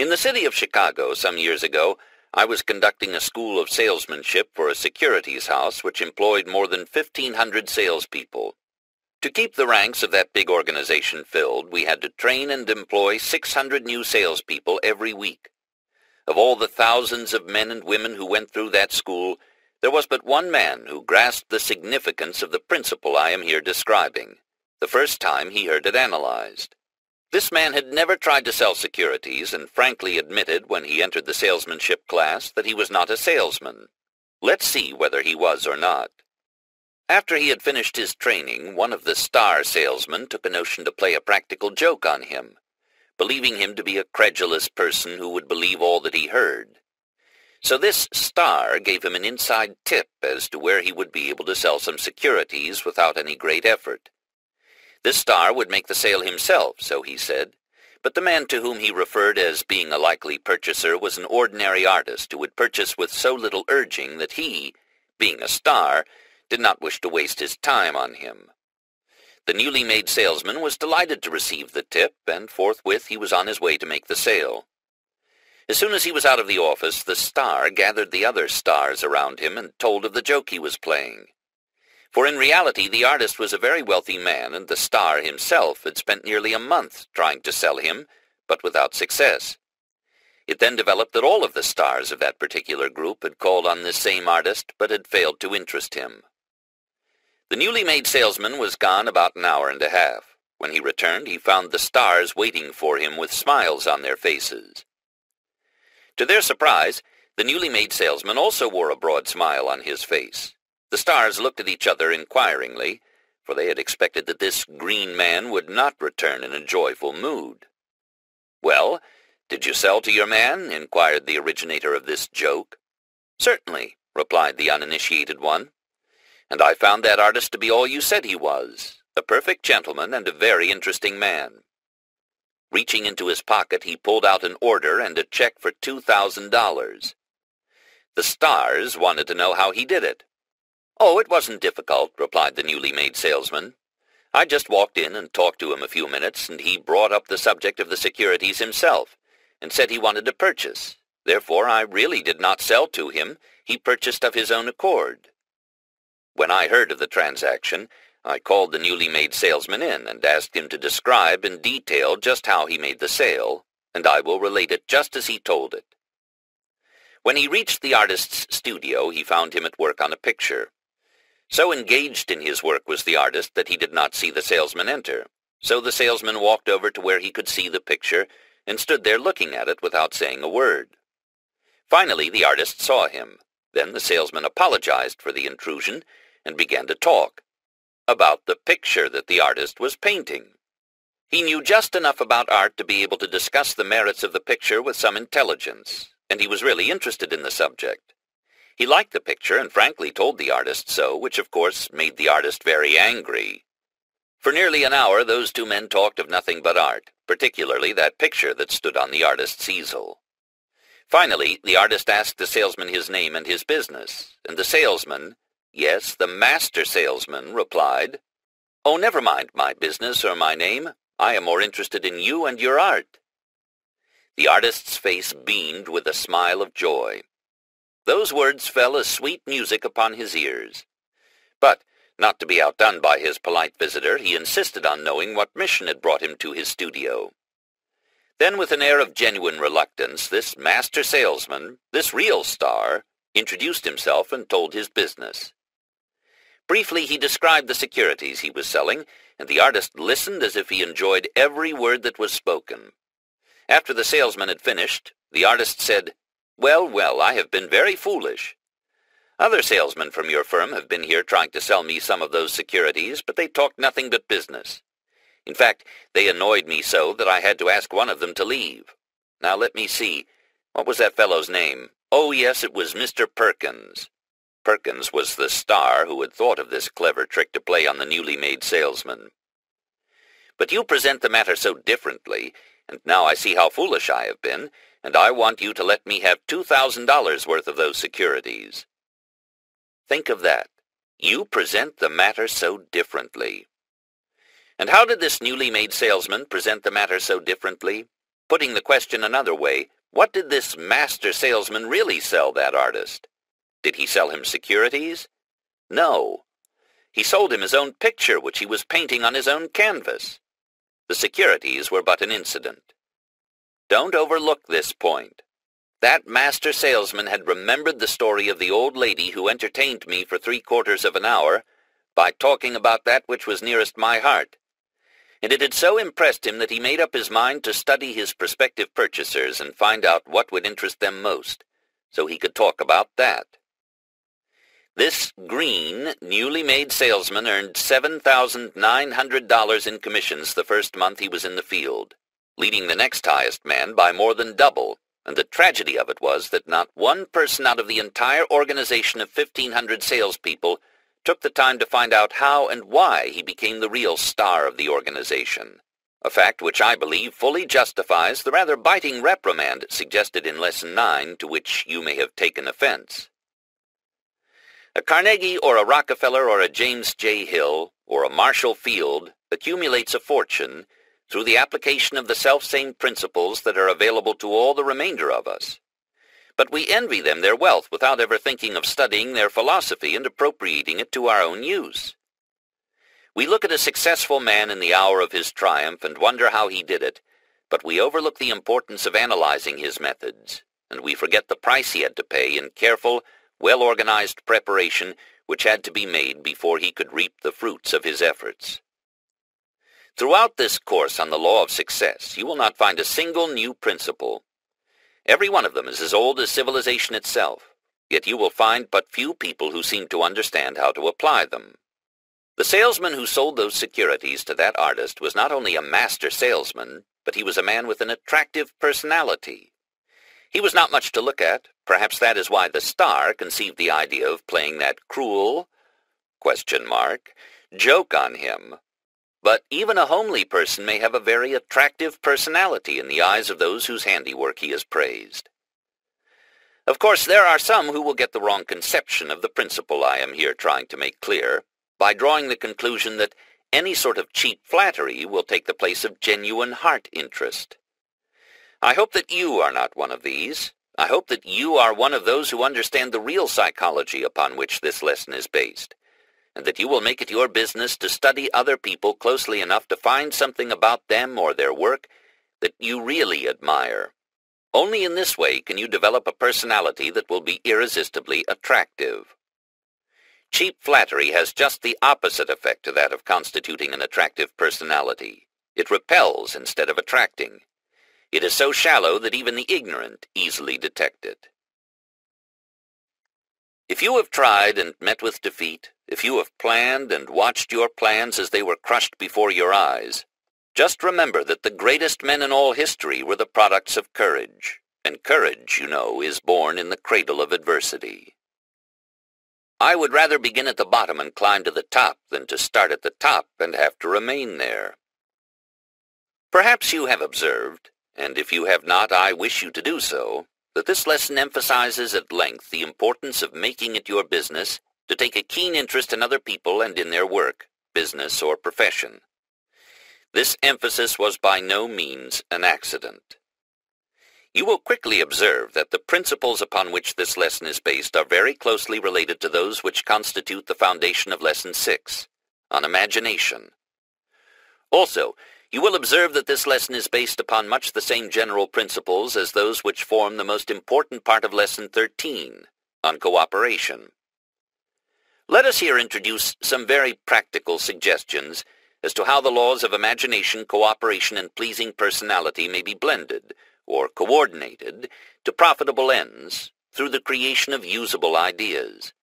In the city of Chicago some years ago, I was conducting a school of salesmanship for a securities house which employed more than 1,500 salespeople. To keep the ranks of that big organization filled, we had to train and employ 600 new salespeople every week. Of all the thousands of men and women who went through that school, there was but one man who grasped the significance of the principle I am here describing, the first time he heard it analyzed. This man had never tried to sell securities and frankly admitted when he entered the salesmanship class that he was not a salesman. Let's see whether he was or not. After he had finished his training, one of the star salesmen took a notion to play a practical joke on him, believing him to be a credulous person who would believe all that he heard. So this star gave him an inside tip as to where he would be able to sell some securities without any great effort. This star would make the sale himself, so he said, but the man to whom he referred as being a likely purchaser was an ordinary artist who would purchase with so little urging that he, being a star, did not wish to waste his time on him. The newly made salesman was delighted to receive the tip, and forthwith he was on his way to make the sale. As soon as he was out of the office, the star gathered the other stars around him and told of the joke he was playing. For in reality the artist was a very wealthy man, and the star himself had spent nearly a month trying to sell him, but without success. It then developed that all of the stars of that particular group had called on this same artist, but had failed to interest him. The newly made salesman was gone about an hour and a half. When he returned, he found the stars waiting for him with smiles on their faces. To their surprise, the newly made salesman also wore a broad smile on his face. The stars looked at each other inquiringly, for they had expected that this green man would not return in a joyful mood. Well, did you sell to your man? inquired the originator of this joke. Certainly, replied the uninitiated one. And I found that artist to be all you said he was, a perfect gentleman and a very interesting man. Reaching into his pocket, he pulled out an order and a check for $2,000. The stars wanted to know how he did it. Oh, it wasn't difficult, replied the newly made salesman. I just walked in and talked to him a few minutes, and he brought up the subject of the securities himself, and said he wanted to purchase. Therefore I really did not sell to him. He purchased of his own accord. When I heard of the transaction, I called the newly made salesman in and asked him to describe in detail just how he made the sale, and I will relate it just as he told it. When he reached the artist's studio, he found him at work on a picture. So engaged in his work was the artist that he did not see the salesman enter. So the salesman walked over to where he could see the picture and stood there looking at it without saying a word. Finally, the artist saw him. Then the salesman apologized for the intrusion and began to talk about the picture that the artist was painting. He knew just enough about art to be able to discuss the merits of the picture with some intelligence, and he was really interested in the subject. He liked the picture and frankly told the artist so, which of course made the artist very angry. For nearly an hour those two men talked of nothing but art, particularly that picture that stood on the artist's easel. Finally, the artist asked the salesman his name and his business, and the salesman, yes, the master salesman, replied, Oh, never mind my business or my name. I am more interested in you and your art. The artist's face beamed with a smile of joy. Those words fell as sweet music upon his ears. But, not to be outdone by his polite visitor, he insisted on knowing what mission had brought him to his studio. Then with an air of genuine reluctance, this master salesman, this real star, introduced himself and told his business. Briefly he described the securities he was selling, and the artist listened as if he enjoyed every word that was spoken. After the salesman had finished, the artist said, well, well, I have been very foolish. Other salesmen from your firm have been here trying to sell me some of those securities, but they talked nothing but business. In fact, they annoyed me so that I had to ask one of them to leave. Now let me see. What was that fellow's name? Oh, yes, it was Mr. Perkins. Perkins was the star who had thought of this clever trick to play on the newly made salesman. But you present the matter so differently, and now I see how foolish I have been, and I want you to let me have $2,000 worth of those securities. Think of that. You present the matter so differently. And how did this newly made salesman present the matter so differently? Putting the question another way, what did this master salesman really sell that artist? Did he sell him securities? No. He sold him his own picture, which he was painting on his own canvas. The securities were but an incident. Don't overlook this point. That master salesman had remembered the story of the old lady who entertained me for three quarters of an hour by talking about that which was nearest my heart. And it had so impressed him that he made up his mind to study his prospective purchasers and find out what would interest them most, so he could talk about that. This green, newly made salesman earned $7,900 in commissions the first month he was in the field, leading the next highest man by more than double, and the tragedy of it was that not one person out of the entire organization of 1,500 salespeople took the time to find out how and why he became the real star of the organization, a fact which I believe fully justifies the rather biting reprimand suggested in Lesson 9 to which you may have taken offense. A Carnegie or a Rockefeller or a James J. Hill or a Marshall Field accumulates a fortune through the application of the self-same principles that are available to all the remainder of us. But we envy them their wealth without ever thinking of studying their philosophy and appropriating it to our own use. We look at a successful man in the hour of his triumph and wonder how he did it, but we overlook the importance of analyzing his methods, and we forget the price he had to pay in careful, well-organized preparation which had to be made before he could reap the fruits of his efforts. Throughout this course on the law of success, you will not find a single new principle. Every one of them is as old as civilization itself, yet you will find but few people who seem to understand how to apply them. The salesman who sold those securities to that artist was not only a master salesman, but he was a man with an attractive personality. He was not much to look at. Perhaps that is why the star conceived the idea of playing that cruel question mark joke on him. But even a homely person may have a very attractive personality in the eyes of those whose handiwork he has praised. Of course, there are some who will get the wrong conception of the principle I am here trying to make clear by drawing the conclusion that any sort of cheap flattery will take the place of genuine heart interest. I hope that you are not one of these. I hope that you are one of those who understand the real psychology upon which this lesson is based, and that you will make it your business to study other people closely enough to find something about them or their work that you really admire. Only in this way can you develop a personality that will be irresistibly attractive. Cheap flattery has just the opposite effect to that of constituting an attractive personality. It repels instead of attracting. It is so shallow that even the ignorant easily detect it. If you have tried and met with defeat, if you have planned and watched your plans as they were crushed before your eyes, just remember that the greatest men in all history were the products of courage, and courage, you know, is born in the cradle of adversity. I would rather begin at the bottom and climb to the top than to start at the top and have to remain there. Perhaps you have observed, and if you have not, I wish you to do so, that this lesson emphasizes at length the importance of making it your business to take a keen interest in other people and in their work, business, or profession. This emphasis was by no means an accident. You will quickly observe that the principles upon which this lesson is based are very closely related to those which constitute the foundation of Lesson 6, on imagination. Also, you will observe that this lesson is based upon much the same general principles as those which form the most important part of Lesson 13, on cooperation. Let us here introduce some very practical suggestions as to how the laws of imagination, cooperation, and pleasing personality may be blended, or coordinated, to profitable ends through the creation of usable ideas,